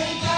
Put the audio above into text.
take